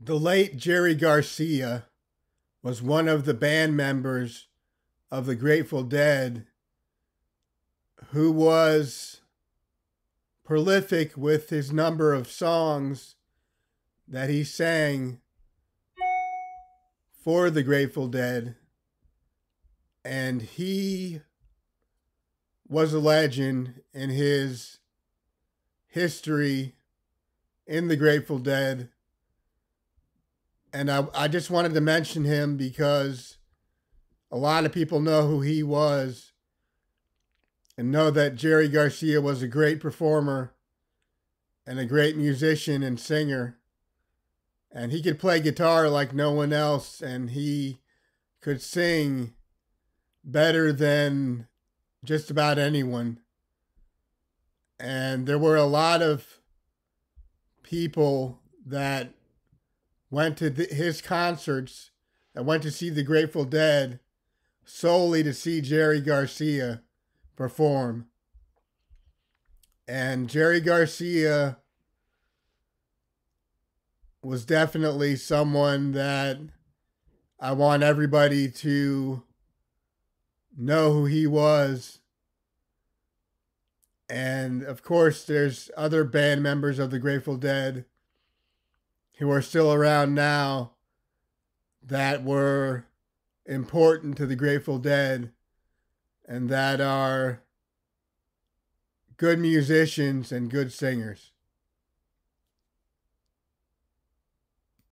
The late Jerry Garcia was one of the band members of the Grateful Dead who was prolific with his number of songs that he sang for the Grateful Dead. And he was a legend in his history in the Grateful Dead and I, I just wanted to mention him because a lot of people know who he was and know that Jerry Garcia was a great performer and a great musician and singer. And he could play guitar like no one else, and he could sing better than just about anyone. And there were a lot of people that went to the, his concerts and went to see the Grateful Dead solely to see Jerry Garcia perform. And Jerry Garcia was definitely someone that I want everybody to know who he was. And of course, there's other band members of the Grateful Dead who are still around now that were important to the Grateful Dead and that are good musicians and good singers.